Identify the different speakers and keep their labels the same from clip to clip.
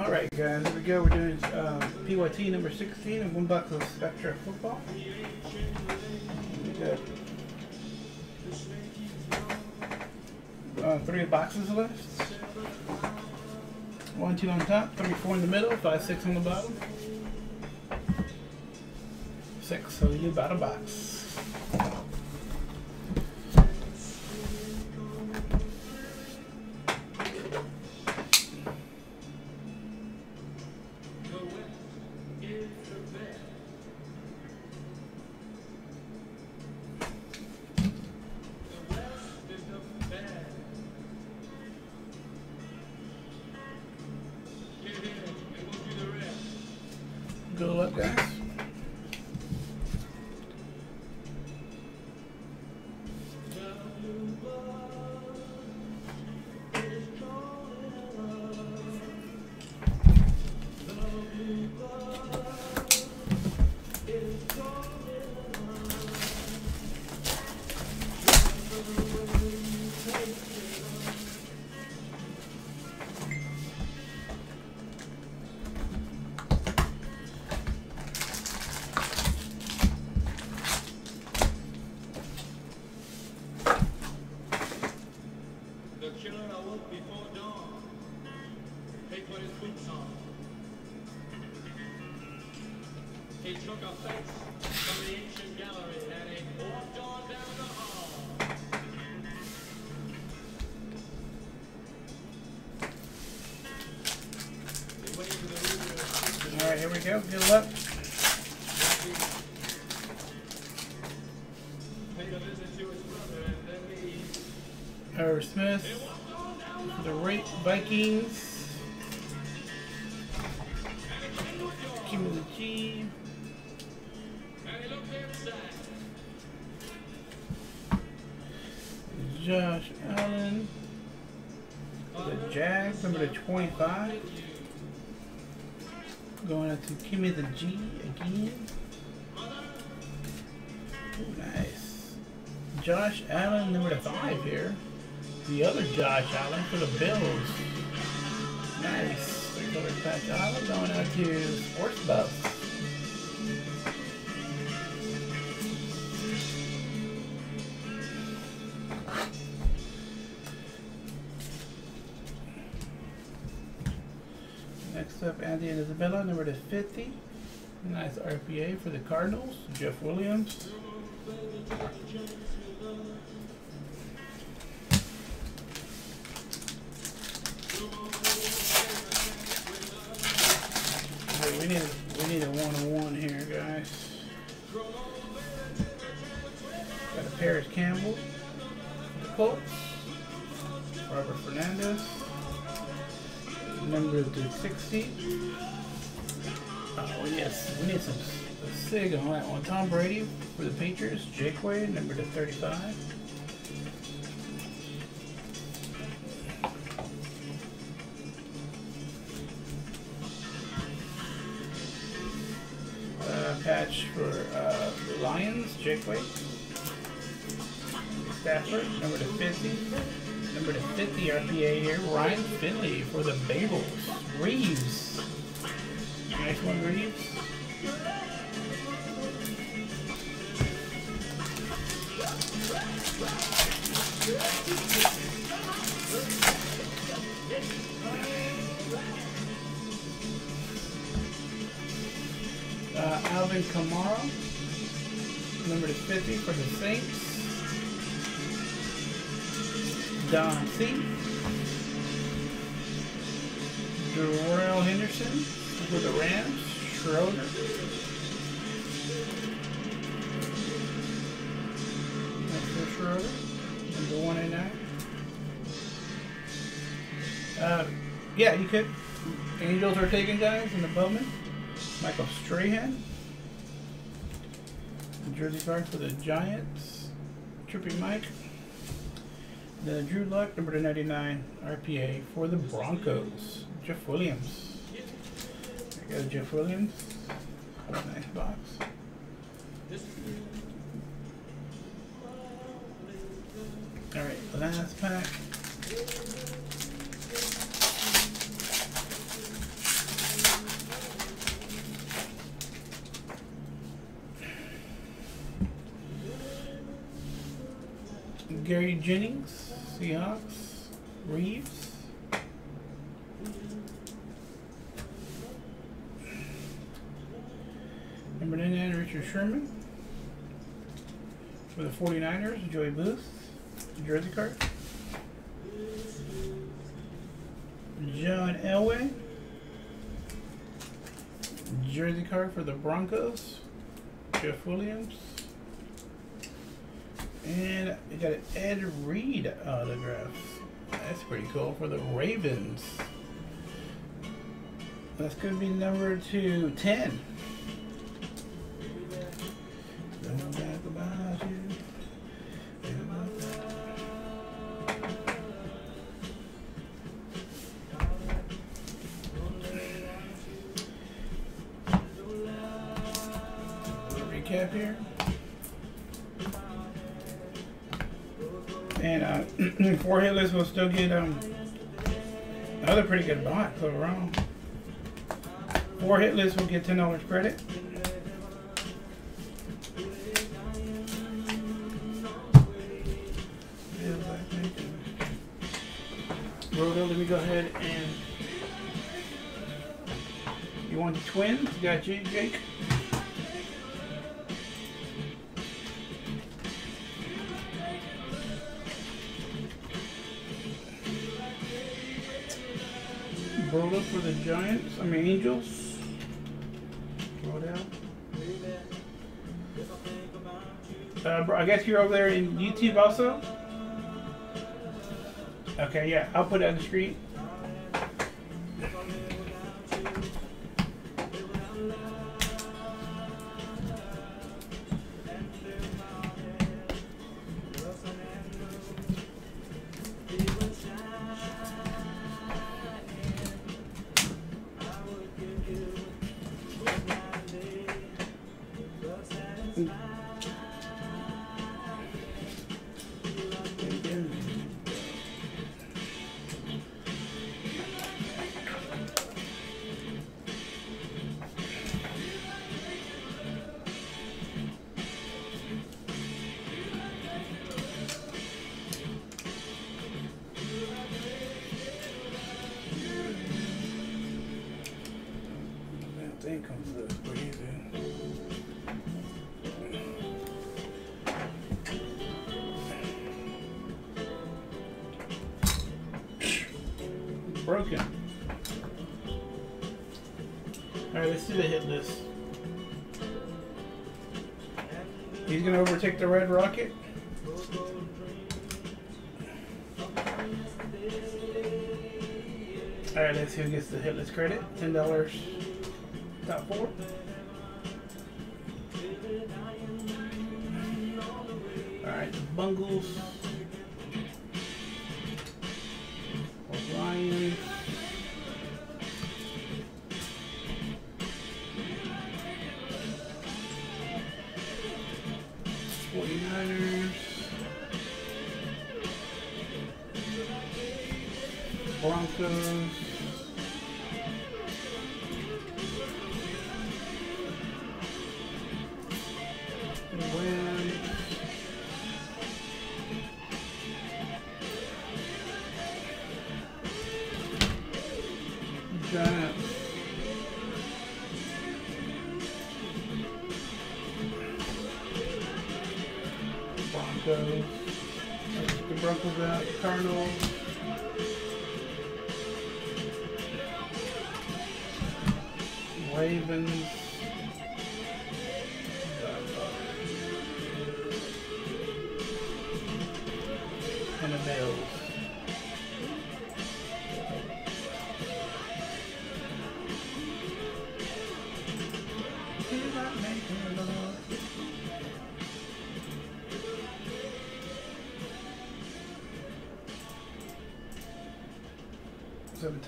Speaker 1: Alright guys, here we go. We're doing uh, PYT number 16 and one box of Spectra football. Uh, three boxes left. One, two on top, three, four in the middle, five, six on the bottom. Six, so you about a box. We go. Good luck. Irv Smith. The Ra- Vikings. The G. Josh Allen. The Jags, number to 25. Going to Kimmy the G again. Ooh, nice. Josh Allen, number 5 here. The other Josh Allen for the Bills. Nice. Patch Allen going out to Sports Buffs. Andy and Isabella, number to 50. Nice RPA for the Cardinals. Jeff Williams. Hey, we need we need a one on one here, guys. Got a Parris Campbell, the Colts, Robert Fernandez, number to 60. Oh yes, we need some sig on that one. Tom Brady for the Patriots, Jake Wade, number to 35. Uh, patch for uh, the Lions, Jake Wade. Stafford, number to 50. Number to 50 RPA here, Ryan Finley for the Bengals. Reeves. Nice one, Reeves. Uh, Alvin Kamara, number to 50 for the Saints. Don C. Darrell Henderson for the Rams. Schroeder. That's for Schroeder. Number 189. Uh, yeah, you could. Angels are taking guys in the Bowman. Michael Strahan. Jersey card for the Giants. Trippy Mike the Drew Lock, number 99 RPA for the Broncos, Jeff Williams. There got Jeff Williams. Nice box. All right, last pack. Gary Jennings. Seahawks, Reeves. Number 99, Richard Sherman. For the 49ers, Joey Booth, jersey card. John Elway, jersey card for the Broncos, Jeff Williams. And we got an Ed Reed autograph. That's pretty cool for the Ravens. That's going to be number two ten. Don't back about you. Think about that. Recap here. And uh, four hitless will still get um another pretty good box overall. Four hitless will get ten dollars credit. Roto, let me go ahead and you want the twins? You got you, Jake? Broda for the Giants. I mean Angels. Throw it out. Uh, bro, I guess you're over there in YouTube also. Okay, yeah, I'll put it on the screen. That Broken. Alright, let's see the hit list. He's gonna overtake the Red Rocket. Alright, let's see who gets the hit list credit. Ten dollars top four. Alright, the Bungles. Lions. Forty-niners. Broncos. Giants. Broncos. The Broncos out. Cardinals. Ravens.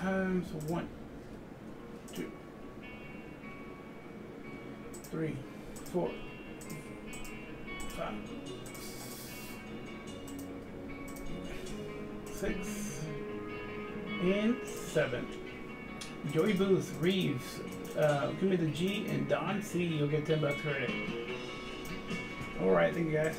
Speaker 1: Times one, two, three, four, five, six, and seven. Joey Booth, Reeves, uh, give me the G and Don C. You'll get ten bucks credit. All right, thank you guys.